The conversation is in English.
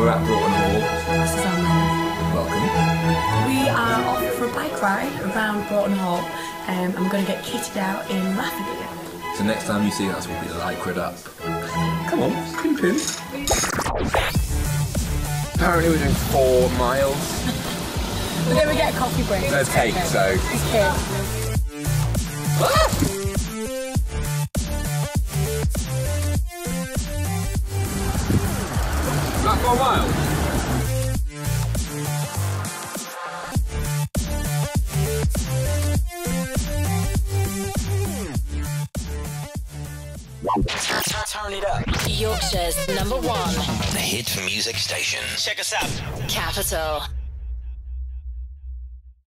We're at Broughton Hall. This is our manor. Welcome. We are off for a bike ride around Broughton Hall. Um, I'm going to get kitted out in Lafferty. So next time you see us, we'll be lycra up. Come on, pimpin. Apparently we're doing four miles. we're going to get a coffee break. There's cake, so... It's cake. Four miles. Turn it up. Yorkshire's number one. The hit music station. Check us out. Capital.